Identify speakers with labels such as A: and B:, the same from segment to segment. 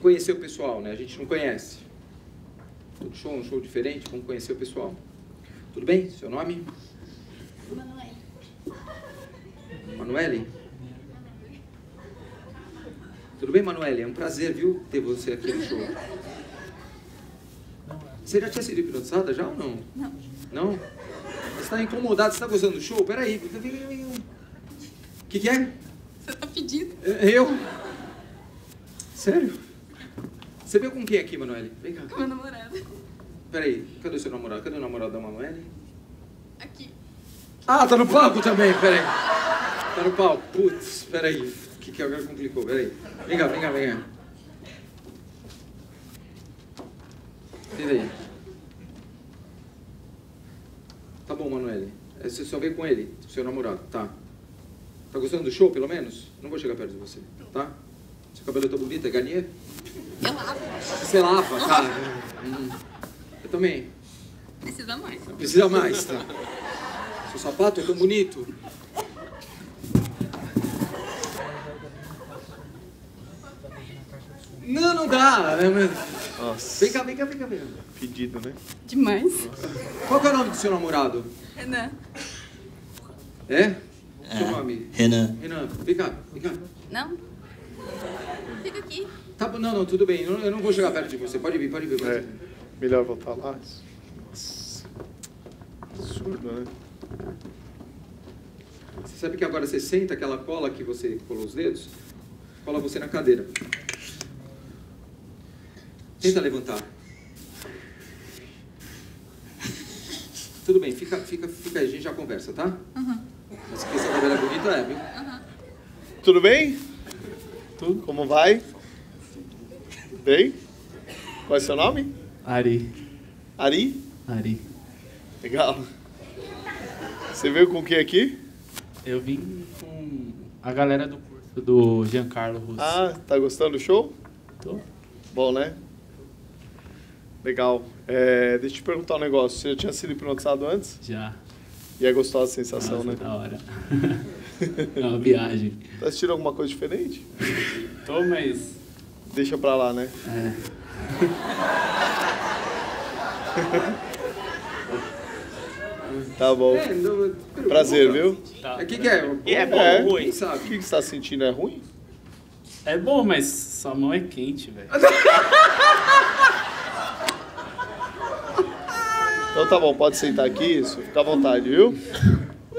A: conhecer o pessoal, né? A gente não conhece. Todo show é um show diferente, vamos conhecer o pessoal. Tudo bem? Seu nome?
B: Manoel.
A: Manuele? Tudo bem, Manuele? É um prazer, viu, ter você aqui no show. Você já tinha sido hipnotizada já ou não?
B: Não.
A: Não? Você está incomodado? Você está gostando do show? Peraí. O que, que é?
B: Você tá pedindo?
A: Eu? Sério? Você veio com quem aqui, Manuele? Vem cá.
B: Com meu namorado.
A: Peraí, cadê o seu namorado? Cadê o namorado da Manuele?
B: Aqui.
A: Ah, tá no palco também, peraí. Tá no palco. Putz, peraí. O que que agora complicou? Peraí. Vem cá, vem cá, vem cá. Senta aí. Tá bom, Manuele. É, Você só veio com ele, seu namorado, tá? Tá gostando do show, pelo menos? Não vou chegar perto de você, tá? Seu cabelo tá bonito, é Garnier?
B: Eu lavo.
A: Você lava, tá? Hum. Eu também.
B: Precisa mais.
A: Precisa mais, tá? Seu sapato é tão bonito. Não, não dá. é, mas-
C: Nossa,
A: Vem cá, vem cá, vem cá, vem cá.
C: pedido, né?
B: Demais.
A: Qual que é o nome do seu namorado?
B: Renan.
A: É? Seu nome?
D: Renan.
A: Renan, vem cá, vem cá.
B: Não? Fica aqui.
A: Tá bom, não, não, tudo bem. Eu não, eu não vou chegar perto de você. Pode vir, pode vir. Pode
C: É,
A: vir.
C: melhor voltar lá. Nossa. Absurdo, né?
A: Você sabe que agora você senta aquela cola que você colou os dedos? Cola você na cadeira. Tenta levantar. Tudo bem, fica, fica, fica aí, a gente já conversa, tá? Mas que essa cabelo é bonita, é, viu?
C: Tudo bem? Tudo. Como vai? Bem? Qual é seu nome?
E: Ari.
C: Ari?
E: Ari.
C: Legal. Você veio com quem aqui?
E: Eu vim com a galera do curso do Giancarlo Russo.
C: Ah, tá gostando do show?
E: Tô?
C: Bom, né? Legal. É, deixa eu te perguntar um negócio. Você já tinha sido hipnotizado antes?
E: Já.
C: E é gostosa a sensação,
E: Nossa,
C: né?
E: da hora. é uma viagem.
C: Tá assistindo alguma coisa diferente?
E: Tô, mas...
C: Deixa pra lá, né?
E: É.
C: Tá bom.
A: É, não,
C: Prazer, viu?
E: Tá.
A: O que, que é?
D: E é bom
C: É.
D: ou ruim?
A: Quem
C: O que que você tá sentindo? É ruim?
E: É bom, mas sua mão é quente, velho.
C: Tá bom, pode sentar aqui, isso. Fica à vontade, viu?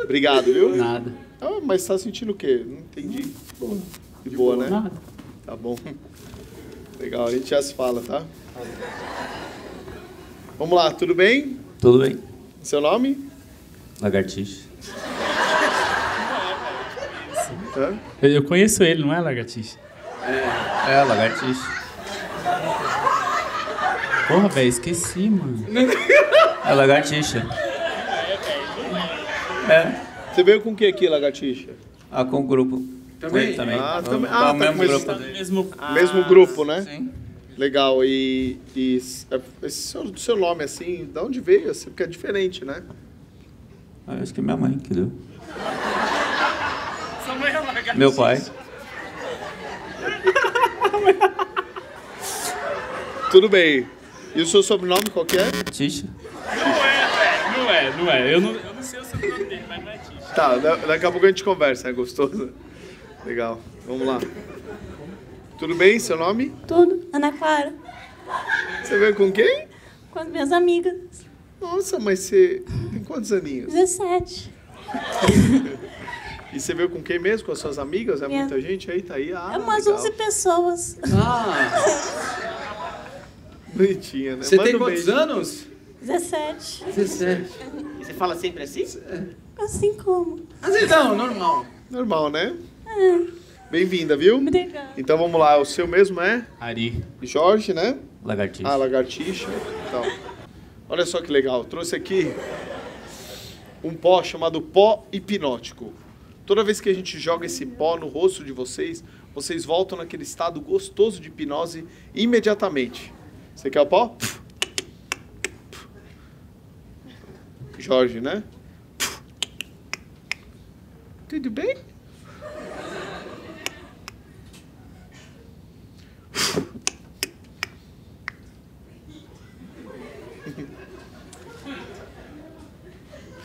C: Obrigado, viu?
E: Nada.
C: Ah, mas tá sentindo o quê? Não entendi. De boa, né?
E: Nada.
C: Tá bom. Legal, a gente já se fala, tá? Vamos lá, tudo bem?
D: Tudo bem.
C: Seu nome?
D: Lagartixa.
C: Hã?
E: Eu eu conheço ele, não é, Lagartixa?
D: É, lagartixa.
E: Porra, velho, esqueci, mano.
D: É lagartixa. É.
C: Você veio com o que aqui, lagartixa?
D: Ah, com o grupo.
A: Também?
D: Ele também.
C: Ah,
D: Vamos
C: também. Ah,
D: o
C: tá
D: mesmo grupo
E: Tá no
D: dele.
E: mesmo...
C: Mesmo grupo, né?
D: Sim.
C: Legal, e, e é- esse seu, seu nome, assim, de onde veio? Assim, porque é diferente, né?
D: Ah, eu acho que é minha mãe que deu.
E: Sua mãe é lagartixa.
D: Meu pai.
C: Tudo bem. E o seu sobrenome qual que é?
D: Tixa.
E: Não é. Não é, não é. Eu não, eu não sei o sobrenome dele, mas não é Tixa.
C: Tá, da- daqui a pouco a gente conversa, é gostoso? Legal, vamos lá. Tudo bem, seu nome?
F: Tudo. Ana Clara.
C: Você veio com quem?
F: Com as minhas amigas.
C: Nossa, mas você tem quantos aninhos?
F: 17.
C: E você veio com quem mesmo? Com as suas amigas? É
F: Minha-
C: muita gente aí? Tá aí? Ah,
F: é umas
C: legal.
F: 11 pessoas.
A: Ah,
C: Bonitinha, né?
A: você tem
C: Manda um
A: quantos
C: beijo.
A: anos?
F: 17.
A: 17.
G: E você fala sempre assim?
F: Assim como.
A: Mas então, normal.
C: Normal, né?
F: É.
C: Bem-vinda, viu?
F: Obrigada.
C: Então vamos lá, o seu mesmo é
E: Ari.
C: Jorge, né?
D: Lagartixa.
C: Ah, lagartixa. Então, olha só que legal. Trouxe aqui um pó chamado pó hipnótico. Toda vez que a gente joga esse pó no rosto de vocês, vocês voltam naquele estado gostoso de hipnose imediatamente. Você quer o pó? Jorge, né? Tudo bem?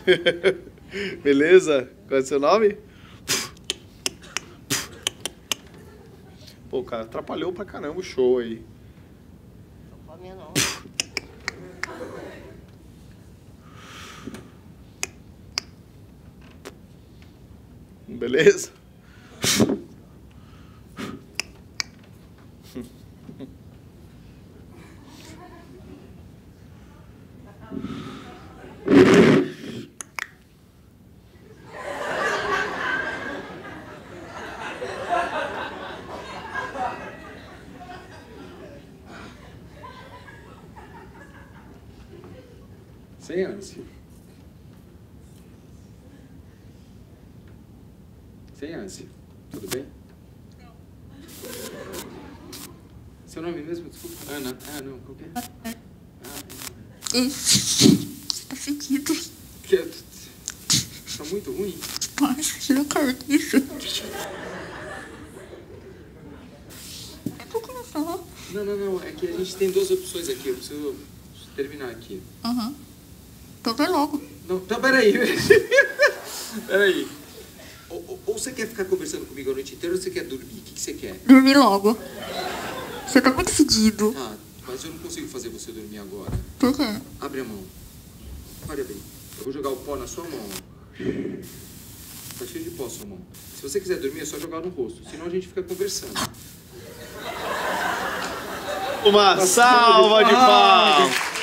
C: Beleza? Qual é o seu nome? Pô, cara, atrapalhou pra caramba o show aí. Não, não. Beleza?
A: Sem ânsia. Sem ânsia. Tudo bem? Seu nome mesmo? Desculpa. Ana. Ah, não. Qual que é? Ah,
B: Tá fedido.
A: que é? Tá muito ruim?
B: Nossa, não acredita isso. É não.
A: Não, não, não. É que a gente tem duas opções aqui. Eu preciso terminar aqui.
B: Aham. Então vai logo.
A: Não, então peraí. peraí. Ou, ou- ou você quer ficar conversando comigo a noite inteira ou você quer dormir? O que, que você quer?
B: Dormir logo. Você tá muito fedido.
A: Tá, mas eu não consigo fazer você dormir agora.
B: Por quê?
A: Abre a mão. Olha bem. Eu vou jogar o pó na sua mão. Tá cheio de pó sua mão. Se você quiser dormir, é só jogar no rosto. Senão a gente fica conversando.
C: Uma salva de palmas!